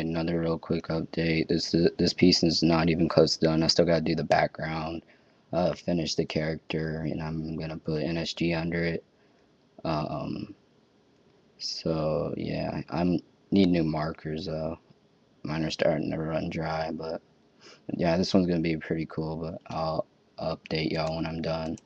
Another real quick update. This this piece is not even close to done. I still gotta do the background, uh, finish the character, and I'm gonna put NSG under it. Um, so yeah, I'm need new markers though. Mine are starting to run dry, but yeah, this one's gonna be pretty cool. But I'll update y'all when I'm done.